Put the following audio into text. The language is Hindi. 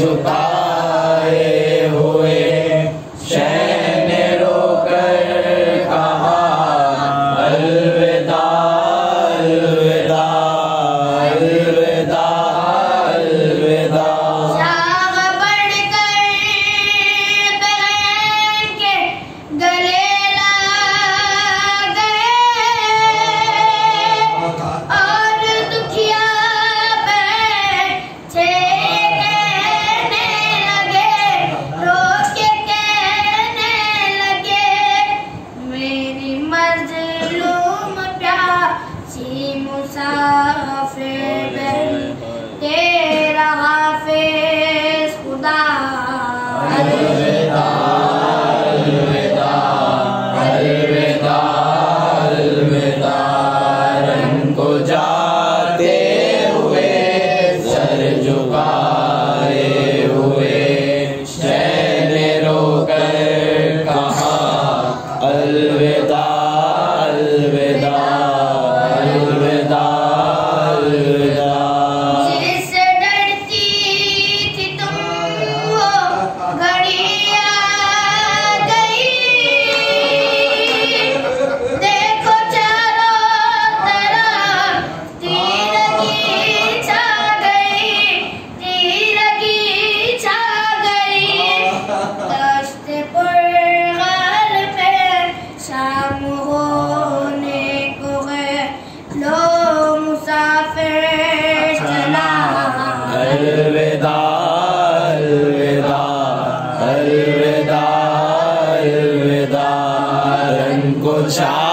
Gesù किसी मुसाफिर खुदा अलविदा अलविदा अलविदा अलविदा रंग को जाते सर झुकाए हुए चैन रोकर कहा अलविदा अलविदा। आयुर्वेदा आयुर्वेदा ेदारेदाङ्ग